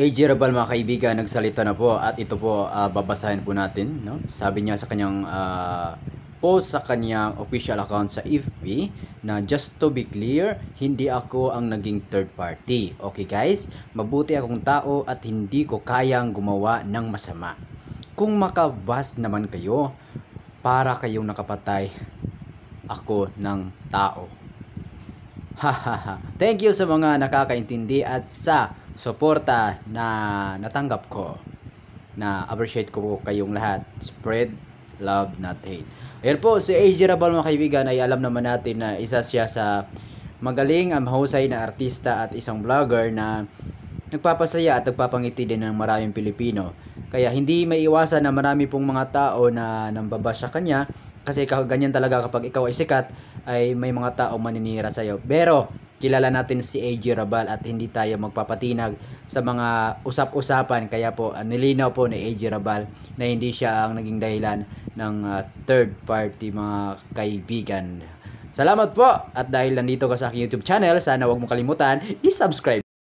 AJ Rabal mga kaibigan, nagsalita na po at ito po ah, babasahin po natin. No? Sabi niya sa kanyang ah, post sa kanyang official account sa FB na just to be clear, hindi ako ang naging third party. Okay guys, mabuti akong tao at hindi ko kayang gumawa ng masama. Kung makabas naman kayo, para kayong nakapatay ako ng tao. Thank you sa mga nakakaintindi at sa suporta na natanggap ko. Na appreciate ko kayong lahat. Spread love, not hate. Ayan po, si AJ Rabal mga kaibigan ay alam naman natin na isa siya sa magaling ang mahusay na artista at isang vlogger na nagpapasaya at nagpapangiti din ng maraming Pilipino. Kaya hindi may iwasan na marami pong mga tao na nambaba sa kanya kasi ka- ganyan talaga kapag ikaw ay sikat ay may mga tao maninira sa iyo. Pero kilala natin si AJ Rabal at hindi tayo magpapatinag sa mga usap-usapan. Kaya po ah, nilinaw po ni AJ Rabal na hindi siya ang naging dahilan ng ah, third party mga kaibigan. Salamat po! At dahil nandito ka sa aking YouTube channel, sana wag mo kalimutan i-subscribe